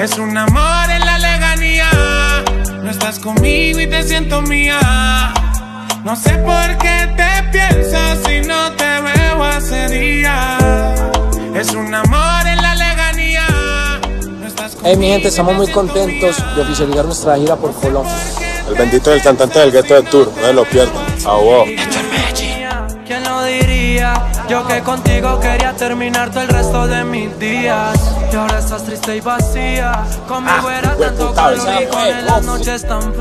Es un amor en la leganía. No estás conmigo y te siento mía. No sé por qué te Hey mi gente, estamos muy contentos de oficializar nuestra gira por Colombia. El bendito del cantante del gueto de Tour, no se lo pierdan. Ah, wow. ¿Quién lo diría? Yo que contigo quería terminar todo el resto de mis días Y ahora estás triste y vacía Conmigo Ah, era tanto calor y con él las noches tan frías